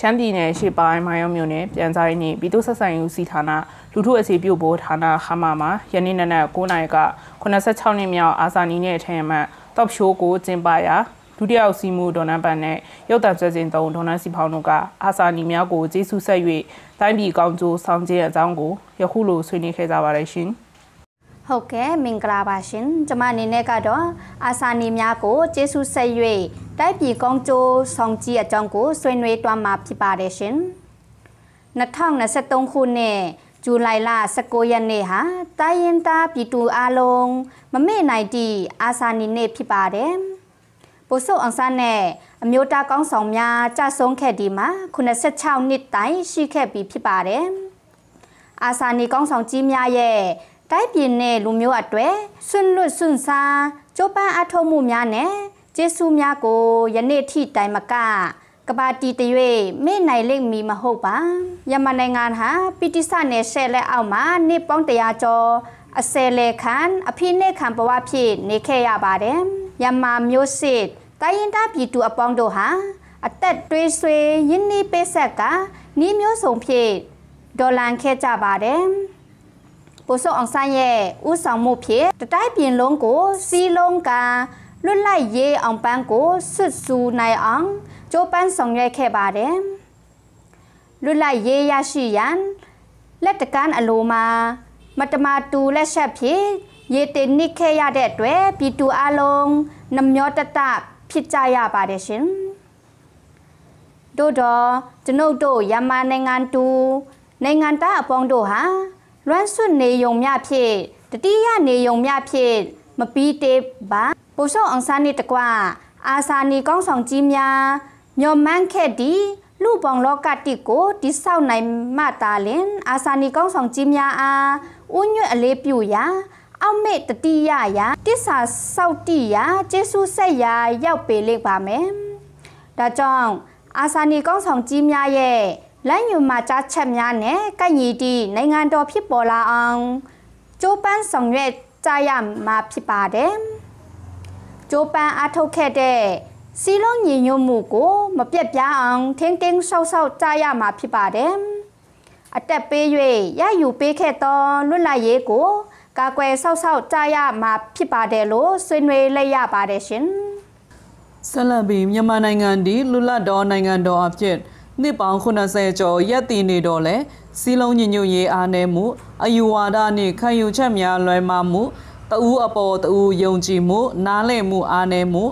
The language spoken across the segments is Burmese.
ရှမ်းပြည်နယ်ရှေ့ပိုင်းမိုင်းရုံမြို့နယ်ပြန်ဆိုင်နေပြည်သူ့ဆက်ဆံရေးစီဌာနလူထုအခြေပြုဖို့ဌာနခမမှာယနေ့နနက်9နာရီက86နှစ်မြောက်အာဇာနည်နဲ့ထဲမှတော့ရှိုးကိုကျင်းပရာဒုတိယစီမူဒေါ်နန်ပန်နဲ့ရုပ်တံဆွဲစဉ်သုံးဒေါ်နန်စီဖောင်းတို့ကအာစာနီများကိုကျေးဇူးဆက်၍တိုင်းပြည်ကောင်းကျိုးဆောင်ကျဉ်အကြောင်းကိုယခုလိုဆွေးနွေးခဲ့ကြပါတယ်ရှင်။ ဟုတ်ကဲ့မင်္ဂလာပါရှင်။ကျွန်မအနေနဲ့ကတော့အာစာနီများကိုကျေးဇူးဆက်၍တိုက်ပြည်ကောင်းကျိုးဆောင်ကြည့်အကြောင်းကိုဆွေးနွေးတွားမှာဖြစ်ပါတယ်ရှင်။2023ခုနှစ်ဇူလိုင်လ19ရက်နေ့ဟာတိုင်းရင်သားပြည်သူအလုံးမမေ့နိုင်သည့်အာစာနီနေ့ဖြစ်ပါတယ်။ဗိုလ်စုအောင်ဆန်းနဲ့အမျိုးသားကောင်းဆောင်များကြဆုံးခဲ့ဒီမှာ86နှစ်တိုင်ရှိခဲ့ပြီဖြစ်ပါတယ်။အာဆာနီကောင်းဆောင်ကြီးများရဲ့ တိုက်ပြည်နဲ့လူမျိုးအတွေ့ဆွန့်လွတ်ဆွန့်စားကြိုးပမ်းအထောက်မှုများနဲ့ကျေးဇူးများကိုယနေ့ထိတိုင်မကကဘာတီတရွေမေ့နိုင်လိမ့်မည်မဟုတ်ပါယမနိုင်ငံဟာပိတိစနယ်ဆဲလက်အောက်မှာနေပေါင်းတရာကျော်အစဲလေခန်အဖိနေခံဘဝဖြစ်နေခဲ့ရပါတယ်ယမမျိုးစစ်တိုင်းရင်သားပြည်သူအပေါင်းတို့ဟာအသက်တွေးဆွေရင်းနှီးပေးဆက်ကနီးမျိုးစုံဖြင့်ဒေါ်လန်ခဲ့ကြပါတယ် ပို့စောအောင်ဆန်းရဲ့ဥဆောင်မှုဖြင့်တတိုင်းပြင်လုံးကိုစီးလုံးကလွတ်လိုက်ရေးအောင်ပန်းကိုဆွတ်ဆူနိုင်အောင်ကြိုးပမ်းဆောင်ရွက်ခဲ့ပါတယ်လွတ်လိုက်ရေးရရှိရန်လက်တကန်းအလိုမှာမတမာတူလက်ဆက်ဖြင့်ရေတင်နစ်ခဲ့ရတဲ့အတွက်ပြည်သူအလုံးနှမျောတတဖြစ်ကြရပါတယ်ရှင်တို့တော့ကျွန်ုပ်တို့ယမနိုင်ငံတူနိုင်ငံသားအပေါင်းတို့ဟာ လွမ်းဆွနေယုံမြဖြင့်တတိယနေယုံမြဖြင့်မပီးတေးပါပို့ဆော့အောင်ဆန်းနေတကွာအာစာနီကောင်းဆောင်ကြီးများမျော်မှန်းခဲ့သည့်လူပေါင်းလောကတိကိုတိဆောက်နိုင်မှတာလင်အာစာနီကောင်းဆောင်ကြီးများအားဥညွတ်အလေးပြုရာအောက်မေ့တတိယရာတစ္ဆာစောက်တိရာကျေစုဆက်ရာရောက်ပေလိမ့်ပါမယ်။ဒါကြောင့်အာဆာနီကောင်းဆောင်ကြီးများရဲ့ လက်ညွမှာကြားချက်များနဲ့ကန့်ညီသည့်နိုင်ငံတော်ဖြစ်ပေါ်လာအောင်ကြိုးပမ်းဆောင်ရွက်ကြရမှာဖြစ်ပါတယ်။ကြိုးပမ်းအားထုတ်ခဲ့တဲ့စီလုံးညီညွတ်မှုကိုမပြတ်ပြားအောင်ထင်းတင်းဆောက်ဆောက်ကြရမှာဖြစ်ပါတယ်။အတက်ပေး၍ရယူပေးခဲ့သောလွတ်လပ်ရေးကိုကာကွယ်ဆောက်ဆောက်ကြရမှာဖြစ်ပါတယ်လို့ဆွေးနွေးလိုက်ရပါတယ်ရှင်။ဆက်လက်ပြီးမြန်မာနိုင်ငံဒီလူလတ်တော်နိုင်ငံတော်အဖြစ် နှစ်ပေါင်း80ကျော်ရက်တည်နေတော့လဲစီလုံးညညွရေးအားနည်းမှုအယူဝါဒနှင့်ခံယူချက်များလွဲမှားမှုတဦးအပေါ်တဦးယုံကြည်မှု နားလည်မှုအားနည်းမှု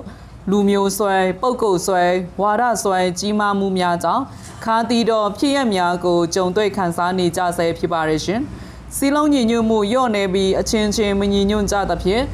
လူမျိုးဆွဲပုတ်ကုတ်ဆွဲဝါဒဆွဲကြီးမားမှုများကြောင့်ခါတီတော်ဖြစ်ရများကိုကြုံတွေ့ခံစားနေကြဆဲဖြစ်ပါရရှင်။စီလုံးညီညွတ်မှုညော့နေပြီးအချင်းချင်းမညီညွတ်ကြသဖြင့်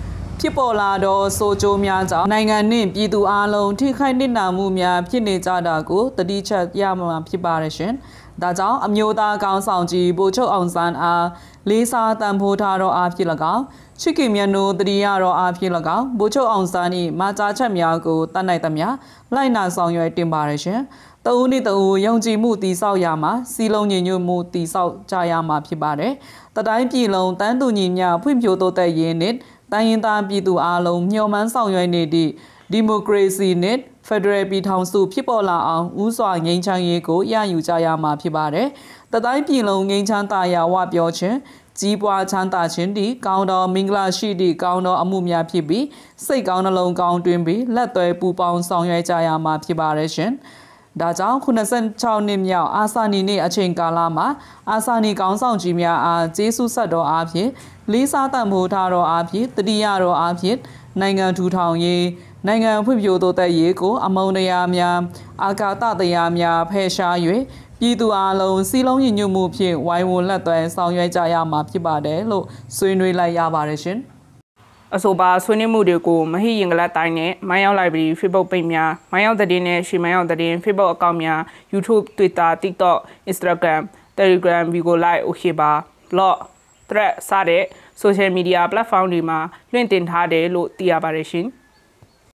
ဖြစ်ပေါ်လာသောဆိုကြိုးများကြောင့်နိုင်ငံနှင့်ပြည်သူအလုံးထိခိုက်နစ်နာမှုများဖြစ်နေကြတာကိုတတိချက်ရမှာဖြစ်ပါရရှင်။ဒါကြောင့်အမျိုးသားကောင်းဆောင်ကြီးဗိုလ်ချုပ်အောင်ဆန်းအားလေးစားတန်ဖိုးထားသောအားဖြင့်၎င်းချစ်ခင်မြတ်နိုးတတိယတော်အားဖြင့်၎င်းဗိုလ်ချုပ်အောင်ဆန်း၏မာကြားချက်များကိုတတ်နိုင်သမျှလိုက်နာဆောင်ရွက်တင်ပါရရှင်။တဦးနှင့်တဦးယုံကြည်မှုတည်ဆောက်ရမှာစီလုံးညီညွတ်မှုတည်ဆောက်ကြရမှာဖြစ်ပါတယ်။တတိုင်းပြည်လုံးတန်းတူညီမျှဖွံ့ဖြိုးတိုးတက်ရေးနှင့် တိုင်းရင်းသားပြည်သူအလုံးမျှော်မှန်းဆောင်ရွက်နေသည့်ဒီမိုကရေစီနှင့်ဖက်ဒရယ်ပြည်ထောင်စုဖြစ်ပေါ်လာအောင်ဦးစွာငြိမ်းချမ်းရေးကိုရယူကြရမှာဖြစ်ပါတယ်။တတိုင်းပြည်လုံးငြိမ်းချမ်းသာယာဝပြောခြင်းကြီးပွားချမ်းသာခြင်းဒီကောင်းသောမင်္ဂလာရှိသည့်ကောင်းသောအမှုများဖြစ်ပြီးစိတ်ကောင်းနှလုံးကောင်းတွင်ပြီးလက်သွဲပူပေါင်းဆောင်ရွက်ကြရမှာဖြစ်ပါရဲ့ရှင်။ ဒါကြောင့်86နှစ်မြောက်အာဆာနီနေ့အချိန်ကာလမှာအာဆာနီကောင်းဆောင်ကြီးများအားကျေးဇူးဆက်တော်အားဖြင့်လေးစားတန်ဖိုးထားတော်အားဖြင့်တတိယတော်အားဖြင့်နိုင်ငံထူထောင်ရေးနိုင်ငံဖွံ့ဖြိုးတိုးတက်ရေးကို အမုံတရားများအာကာသတရားများဖယ်ရှား၍ပြည်သူအလုံးစီလုံးညီညွတ်မှုဖြင့်ဝိုင်းဝန်းလက်သွဲဆောင်ရွက်ကြရမှာဖြစ်ပါတယ်လို့ဆွေးနွေးလိုက်ရပါတယ်ရှင်။ အဆိုပါဆွေးနွေးမှုတွေကိုမဟိရင်ကလတ်တိုင်းနဲ့မိုင်းရောက် library Facebook page များမိုင်းရောက်သတင်းနဲ့ရှီမိုင်းရောက်သတင်း Facebook အကောင့်များ YouTube Twitter TikTok Instagram Telegram Vigo Live Oshiba Blog Thread စတဲ့ social media platform တွေမှာလွှင့်တင်ထားတယ်လို့သိရပါတယ်ရှင်။